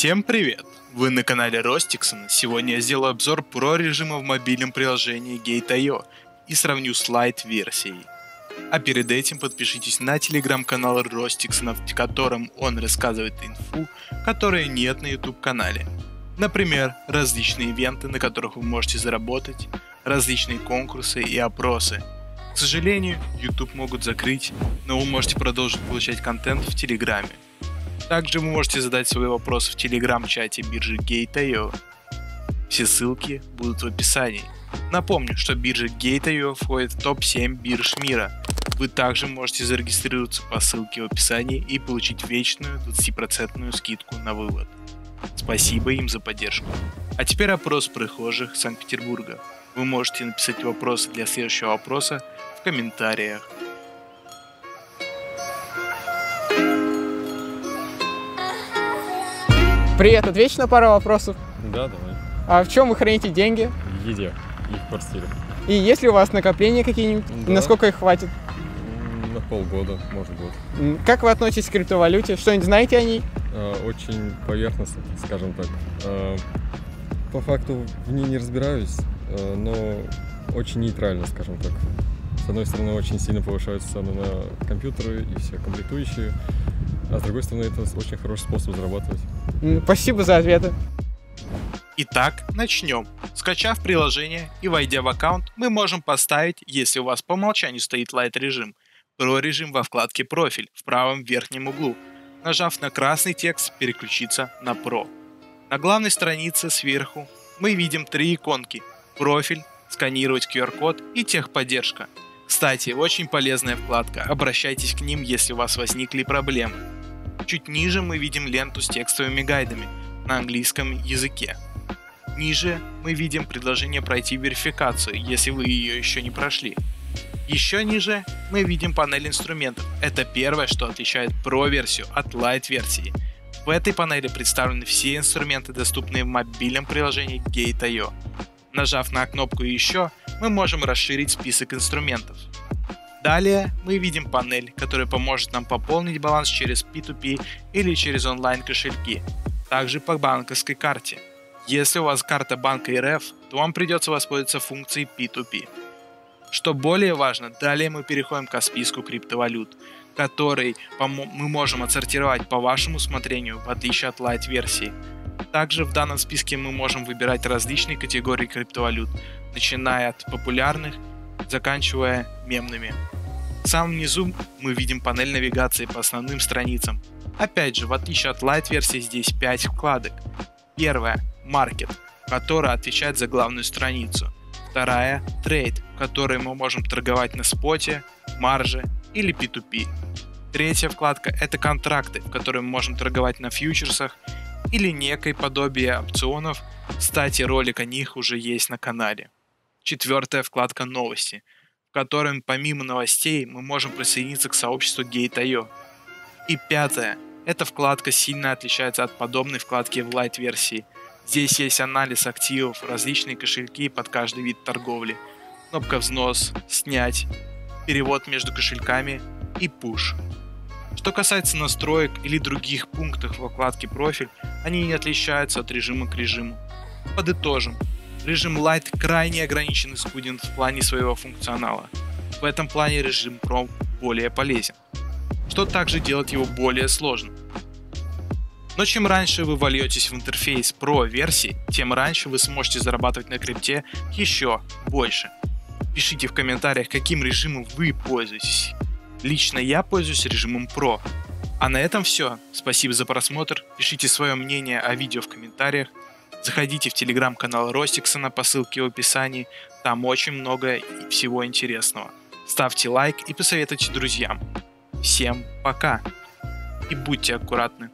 Всем привет! Вы на канале Ростиксон. Сегодня я сделаю обзор про режима в мобильном приложении Gate.io и сравню с лайт-версией. А перед этим подпишитесь на телеграм-канал Ростиксона, в котором он рассказывает инфу, которой нет на YouTube канале. Например, различные ивенты, на которых вы можете заработать, различные конкурсы и опросы. К сожалению, YouTube могут закрыть, но вы можете продолжить получать контент в Телеграме. Также вы можете задать свои вопросы в телеграм-чате биржи Gate.io. Все ссылки будут в описании. Напомню, что биржа Gate.io входит в топ-7 бирж мира. Вы также можете зарегистрироваться по ссылке в описании и получить вечную 20% скидку на вывод. Спасибо им за поддержку. А теперь опрос прихожих Санкт-Петербурга. Вы можете написать вопросы для следующего вопроса в комментариях. Привет, ответь на пару вопросов. Да, давай. А в чем вы храните деньги? В еде и в квартире. И есть ли у вас накопления какие-нибудь? Да. Насколько их хватит? На полгода, может. М, Как вы относитесь к криптовалюте? Что-нибудь знаете о ней? А, Очень поверхностно, скажем так. А, По факту в ней не разбираюсь, а, но очень нейтрально, скажем так. С одной стороны, очень сильно повышаются цены на компьютеры и все комплектующие, а с другой стороны, это очень хороший способ зарабатывать. Спасибо за ответы. Итак, начнем. Скачав приложение и войдя в аккаунт, мы можем поставить, если у вас по умолчанию стоит Light режим, Pro режим во вкладке «Профиль» в правом верхнем углу. Нажав на красный текст, переключиться на Pro. На главной странице сверху мы видим три иконки «Профиль», «Сканировать QR-код» и «Техподдержка». Кстати, очень полезная вкладка, обращайтесь к ним, если у вас возникли проблемы. Чуть ниже мы видим ленту с текстовыми гайдами на английском языке. Ниже мы видим предложение пройти верификацию, если вы ее еще не прошли. Еще ниже мы видим панель инструментов. Это первое, что отличает Pro версию от Lite версии. В этой панели представлены все инструменты, доступные в мобильном приложении Gate.io. Нажав на кнопку «Еще», мы можем расширить список инструментов. Далее мы видим панель, которая поможет нам пополнить баланс через P2P или через онлайн кошельки, также по банковской карте. Если у вас карта банка РФ, то вам придется воспользоваться функцией P2P. Что более важно, далее мы переходим к списку криптовалют, который мы можем отсортировать по вашему усмотрению, в отличие от Lite версии. Также в данном списке мы можем выбирать различные категории криптовалют, начиная от популярных, заканчивая мемными. В самом низу мы видим панель навигации по основным страницам. Опять же, в отличие от Lite версии, здесь 5 вкладок. Первая – Market, которая отвечает за главную страницу. Вторая – Trade, в которой мы можем торговать на споте, марже или P2P. Третья вкладка – это контракты, в которой мы можем торговать на фьючерсах или некое подобие опционов. Кстати, ролик о них уже есть на канале. Четвертая вкладка «Новости», в которой помимо новостей мы можем присоединиться к сообществу Gate.io. И пятая – эта вкладка сильно отличается от подобной вкладки в Lite версии. Здесь есть анализ активов, различные кошельки под каждый вид торговли, кнопка «Взнос», «Снять», перевод между кошельками и «Push». Что касается настроек или других пунктов во вкладке «Профиль», они не отличаются от режима к режиму. Подытожим. Режим Lite крайне ограничен и скуден в плане своего функционала. В этом плане режим Pro более полезен, что также делает его более сложным. Но чем раньше вы вольетесь в интерфейс Pro версии, тем раньше вы сможете зарабатывать на крипте еще больше. Пишите в комментариях, каким режимом вы пользуетесь. Лично я пользуюсь режимом Pro. А на этом все. Спасибо за просмотр. Пишите свое мнение о видео в комментариях. Заходите в телеграм-канал Ростиксона по ссылке в описании. Там очень много всего интересного. Ставьте лайк и посоветуйте друзьям. Всем пока. И будьте аккуратны.